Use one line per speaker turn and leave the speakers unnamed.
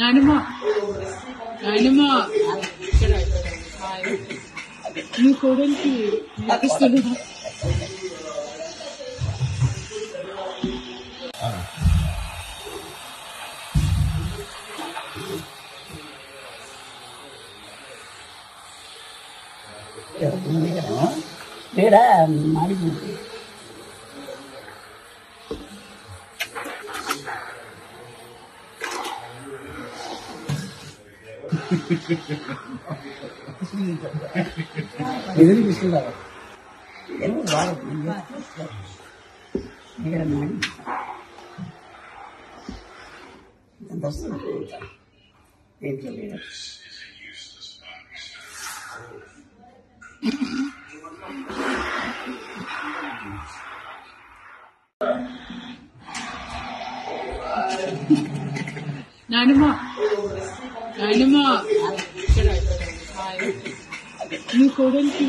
నడుమ నడుమ నీ కోడలికి లభిస్తుంది
மாடி is Thank you.
నాయనమ్మా నాయనమ్మా నీ కోడలికి